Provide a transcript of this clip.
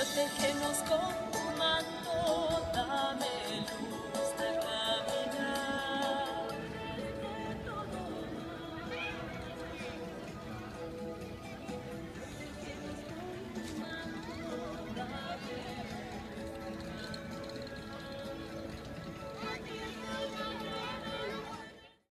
protégenos con